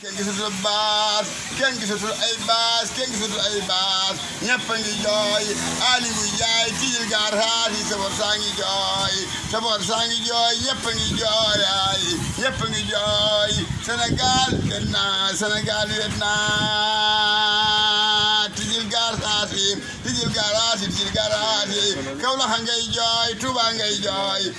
kenn gisatul baas kenn gisatul ay baas kenn gisatul ay baas ñëpp a ngi jooy aali ngi jaay tijil gaar haas yi sabar saa ngi jooy sabar saa ngi jooy ñëpp a ngi jooy ay ñëpp a ngi jooy Sénégal wet na Sénégal wet na tijil gaar haas yi tijil gaar haas yi tijil gaar haas yi Kaolack a ngay jooy Touba ngay jooy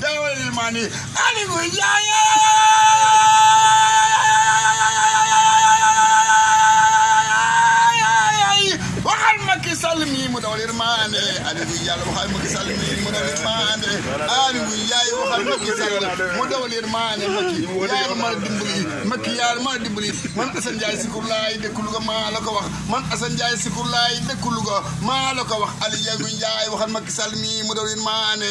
dawalil ma ni Aly Ngouille Ndiaye waxal Macky Sall mii mu daw yërmande Aly Ngouille Ndiaye waxal Macky Sall mii mu daw yërmande Aly Ngouille Ndiaye waxal Macky Sall mu daw yërmande Macky yaa ma mën a dimbali Macky yaa ma mën a dimbali man Assane Ndiaye Sikour laay dëkk Louga maa la ko wax man Assane Ndiaye Sikour laay dëkk Louga maa la ko wax Aly Ngouille Ndiaye waxal Macky Sall mii mu daw yërmande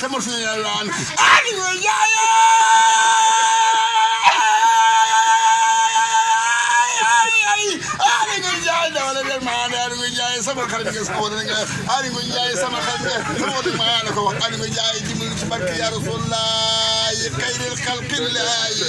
sama fi la laan ani wa yaaya ani ko jaay dawal leen ma ande ani ko jaay sama xarit nga sama wala nga ani ko jaay sama xarit nga sama wala ma la ko wax ani ko jaay dimbali ci barke ya rasulullah xayril xalqillaahi